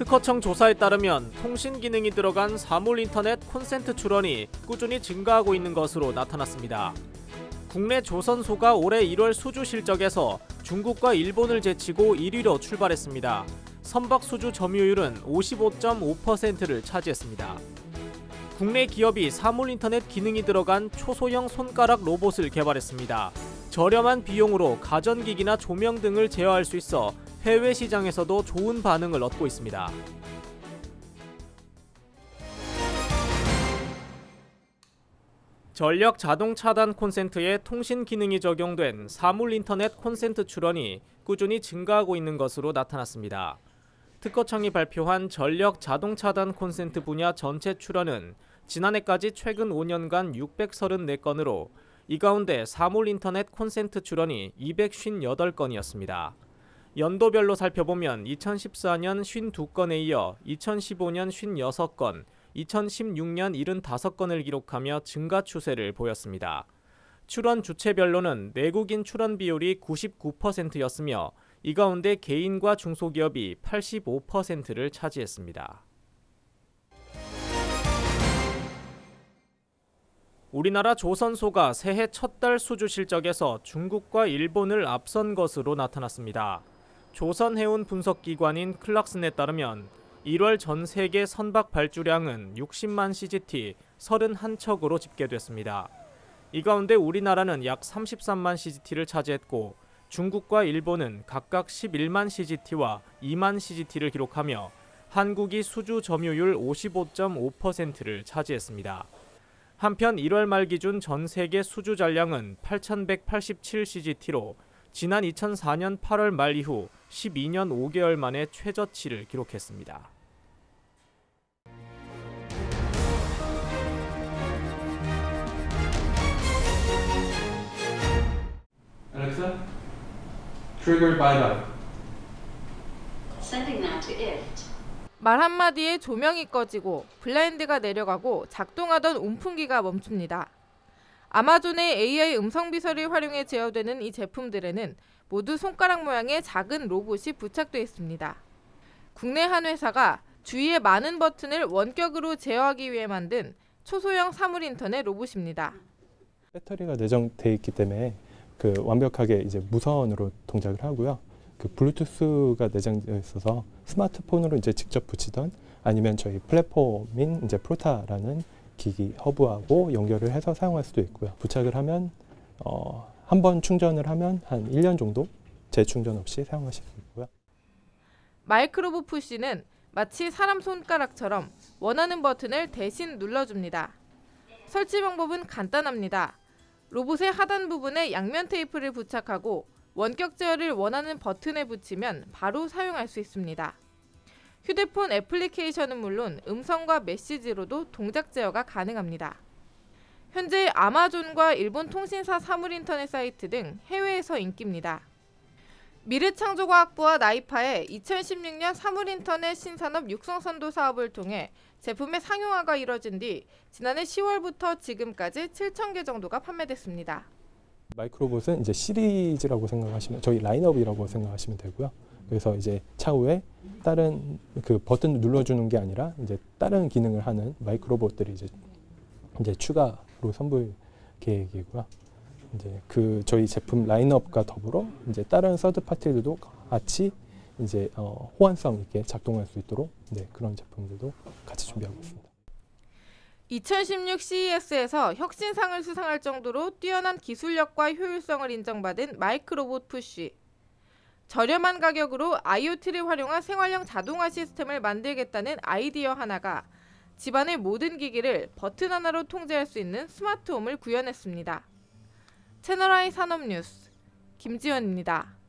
특허청 조사에 따르면 통신 기능이 들어간 사물 인터넷 콘센트 출원이 꾸준히 증가하고 있는 것으로 나타났습니다. 국내 조선소가 올해 1월 수주 실적에서 중국과 일본을 제치고 1위로 출발했습니다. 선박 수주 점유율은 55.5%를 차지했습니다. 국내 기업이 사물 인터넷 기능이 들어간 초소형 손가락 로봇을 개발했습니다. 저렴한 비용으로 가전기기나 조명 등을 제어할 수 있어 해외 시장에서도 좋은 반응을 얻고 있습니다. 전력 자동 차단 콘센트에 통신 기능이 적용된 사물 인터넷 콘센트 출원이 꾸준히 증가하고 있는 것으로 나타났습니다. 특허청이 발표한 전력 자동 차단 콘센트 분야 전체 출원은 지난해까지 최근 5년간 634건으로 이 가운데 사물 인터넷 콘센트 출원이 258건이었습니다. 연도별로 살펴보면 2014년 52건에 이어 2015년 56건, 2016년 75건을 기록하며 증가 추세를 보였습니다. 출원 주체별로는 내국인 출원 비율이 99%였으며 이 가운데 개인과 중소기업이 85%를 차지했습니다. 우리나라 조선소가 새해 첫 달 수주 실적에서 중국과 일본을 앞선 것으로 나타났습니다. 조선해운 분석기관인 클락슨에 따르면 1월 전 세계 선박 발주량은 60만 CGT 31척으로 집계됐습니다. 이 가운데 우리나라는 약 33만 CGT를 차지했고 중국과 일본은 각각 11만 CGT와 2만 CGT를 기록하며 한국이 수주 점유율 55.5%를 차지했습니다. 한편 1월 말 기준 전 세계 수주 잔량은 8,187CGT로 지난 2004년 8월 말 이후 12년 5개월 만에 최저치를 기록했습니다. Alexa, trigger bye-bye. Sending that to it. 말 한마디에 조명이 꺼지고 블라인드가 내려가고 작동하던 온풍기가 멈춥니다. 아마존의 AI 음성 비서를 활용해 제어되는 이 제품들에는 모두 손가락 모양의 작은 로봇이 부착되어 있습니다. 국내 한 회사가 주위의 많은 버튼을 원격으로 제어하기 위해 만든 초소형 사물 인터넷 로봇입니다. 배터리가 내장돼 있기 때문에 그 완벽하게 이제 무선으로 동작을 하고요. 그 블루투스가 내장되어 있어서 스마트폰으로 이제 직접 붙이던 아니면 저희 플랫폼인 이제 프로타라는 기기 허브하고 연결을 해서 사용할 수도 있고요. 부착을 하면 어, 한 번 충전을 하면 한 1년 정도 재충전 없이 사용하실 수 있고요. 마이크로브 푸시는 마치 사람 손가락처럼 원하는 버튼을 대신 눌러줍니다. 설치 방법은 간단합니다. 로봇의 하단 부분에 양면 테이프를 부착하고 원격 제어를 원하는 버튼에 붙이면 바로 사용할 수 있습니다. 휴대폰 애플리케이션은 물론 음성과 메시지로도 동작 제어가 가능합니다. 현재 아마존과 일본 통신사 사물 인터넷 사이트 등 해외에서 인기입니다. 미래창조과학부와 나이파의 2016년 사물인터넷 신산업 육성선도 사업을 통해 제품의 상용화가 이뤄진 뒤 지난해 10월부터 지금까지 7천 개 정도가 판매됐습니다. 마이크로봇은 이제 시리즈라고 생각하시면 저희 라인업이라고 생각하시면 되고요. 그래서 이제 차후에 다른 그 버튼 눌러주는 게 아니라 이제 다른 기능을 하는 마이크로봇들이 이제 이제 추가로 선보일 계획이고요. 이제 그 저희 제품 라인업과 더불어 이제 다른 서드 파티들도 같이 이제 어, 호환성 있게 작동할 수 있도록 네, 그런 제품들도 같이 준비하고 있습니다. 2016 CES에서 혁신상을 수상할 정도로 뛰어난 기술력과 효율성을 인정받은 마이크로봇 푸쉬. 저렴한 가격으로 IoT를 활용한 생활형 자동화 시스템을 만들겠다는 아이디어 하나가 집안의 모든 기기를 버튼 하나로 통제할 수 있는 스마트홈을 구현했습니다. 채널I 산업뉴스 김지연입니다.